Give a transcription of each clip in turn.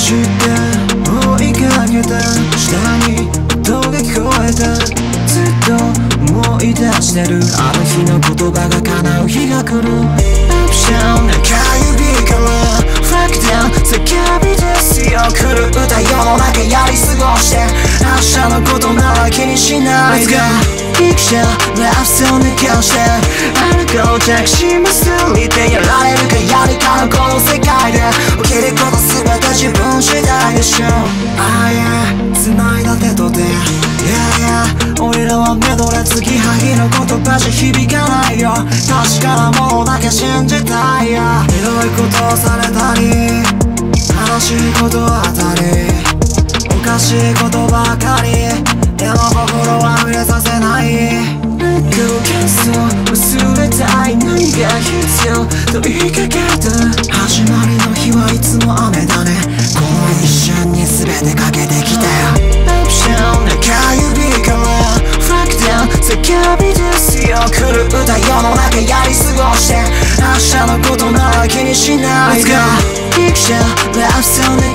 して追いかけた下に。音が聞こえたずっと思い出してる。あの日の言葉が叶う日が来る。アプション中指から Fuck down 叫びですよ。狂っ歌世の中やり過ごして明日のことなら気にしないで Let's go ピクチャーラフトを抜かして歩こう着信も過ぎてよ。ー継ぎはぎの言葉じゃ響かないよ。確かなものだけ信じたいや。ひどいことをされたり悲しいことあったり。おかしいことばかり。でも心は触れさせない。何かを消そう忘れたい何が必要と言いかけた。か美術よ世の中やり過ごして明日のことなら気にしないが Picture Life's on the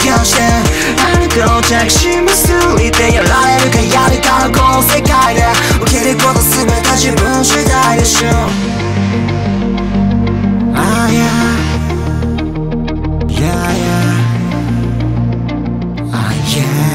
かを着信てやられるかやるかいこの世界で起きること全て自分次第でしょ。Ah yeah Yeah I yeah